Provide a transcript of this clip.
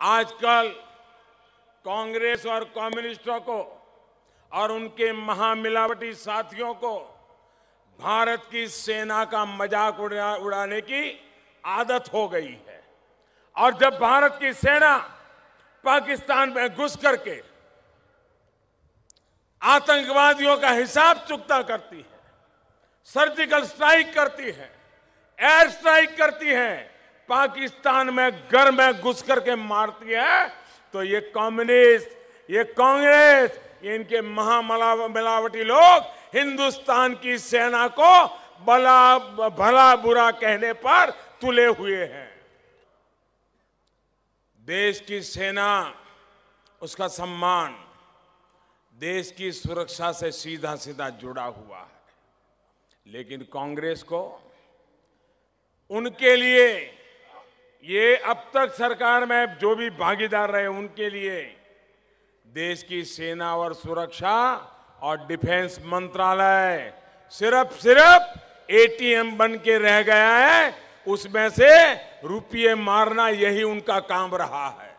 आजकल कांग्रेस और कम्युनिस्टों को और उनके महामिलावटी साथियों को भारत की सेना का मज़ाक उड़ा, उड़ाने की आदत हो गई है। और जब भारत की सेना पाकिस्तान में घुस करके आतंकवादियों का हिसाब चुकता करती है सर्जिकल स्ट्राइक करती है एयर स्ट्राइक करती है पाकिस्तान में घर में घुस करके मारती है तो ये कम्युनिस्ट, ये कांग्रेस, ये इनके महामिलावटी लोग हिंदुस्तान की सेना को बला, भला बुरा कहने पर तुले हुए हैं। देश की सेना, उसका सम्मान देश की सुरक्षा से सीधा सीधा जुड़ा हुआ है। लेकिन कांग्रेस को उनके लिए ये अब तक सरकार में जो भी भागीदार रहे उनके लिए देश की सेना और सुरक्षा और डिफेंस मंत्रालय सिर्फ़ सिर्फ़ एटीएम बन के रह गया है, उसमें से रुपये मारना यही उनका काम रहा है।